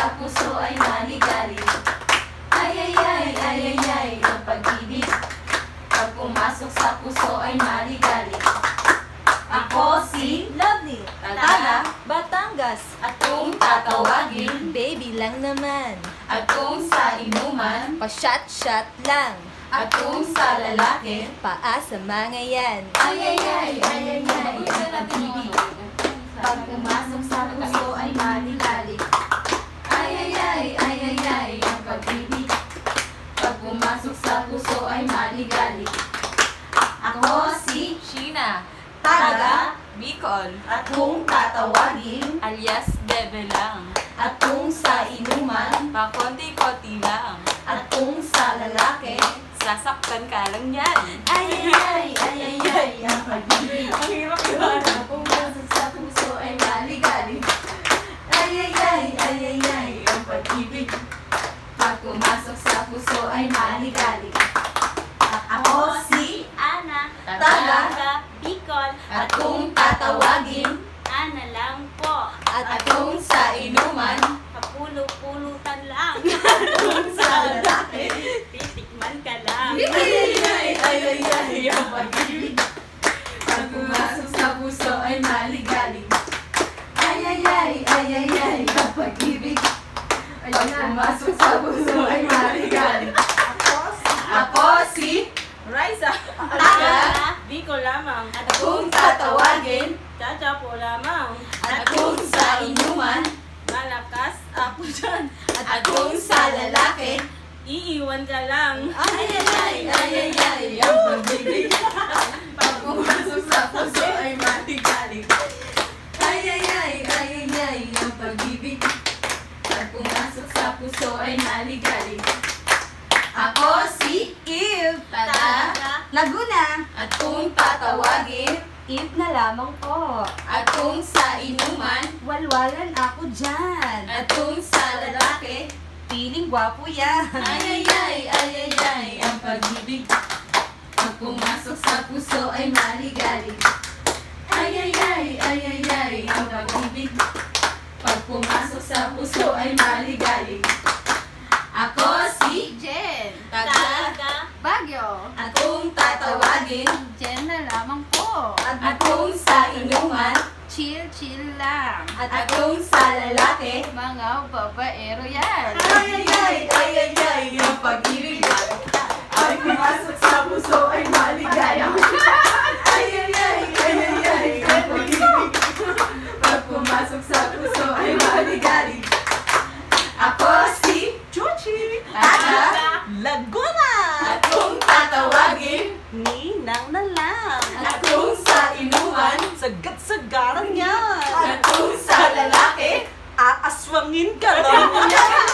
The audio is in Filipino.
sa puso ay maligalig Ay ay ay ay ay ay ang pag-ibig Pag pumasok sa puso ay maligalig Ako si Lovely! Taga Batangas! at kung tatawagin Baby lang naman! At kung sa inuman Pa-shot-shot lang! At kung sa lalaki Paa sa mga yan! Ay ay ay ay ay ay pumasok sa puso ay maligalig Ay Ako si Sheena, Taga Bicol, At kung tatawagin alias Bebe lang. At kung sa inuman Pakonti-konti lang. At kung sa lalaki Sasaktan ka lang yan. Ay ay ay ay ay ay ang pag-ibig Ang hirap yun. Pag pumasok sa puso ay maligalig Ay ay ay ay ay ay ang pag-ibig Pag pumasok sa puso ay maligalig Ako si Taga Bicol, At kung tatawagin Ana lang po. At kung sa inuman Kapulo-pulutan lang. Kung sa lalaki Titikman ka lang. Ay ay ay ay ay ay ang pag-ibig Pag pumasok sa puso ay maligalig. Ay ay ay ay ay ay ang pag-ibig Pag pumasok sa puso ay maligalig. Ako si Raisa, Taga Bicol lamang. At kung tatawagin Chacha po lamang. At kung sa inuman Malakas ako dyan. At kung sa lalaki Iiwan ka lang. Ay ay ay ay ay ay ang pag-ibig Pag pumasok sa puso ay maligalig Ay ay ay ay ay ay ang pag-ibig Pag pumasok sa puso ay maligalig Ako si Eve! Tada Laguna! At kung tatawagin Eve na lamang po! At kung sa inuman Walwalan ako dyan! At kung sa lalaki Piling gwapo yan! Ay ay ay ay ay ay ang pag-ibig Pag pumasok sa puso ay maligalig Ay ay ay ay ay ay ang pag-ibig Pag pumasok sa puso ay maligalig Ako si Jen, Taga Baguio, At kung tatawagin Jen na lamang po. At kung sa inuman Chill, chill lang. At kung sa lalaki Mga babaero yan. Ay ay ay ay ay ay ang pag-ibig Pag pumasok sa puso ay maligaya Ay ay ay ay ay ay ang pag-ibig Pag pumasok sa puso ay maligalig Ako si Chuchi! Taga Laguna, At kung tatawagin Ninang na lang. At kung sa inuman Yan. At kung sa lalaki Aaswangin ka lang.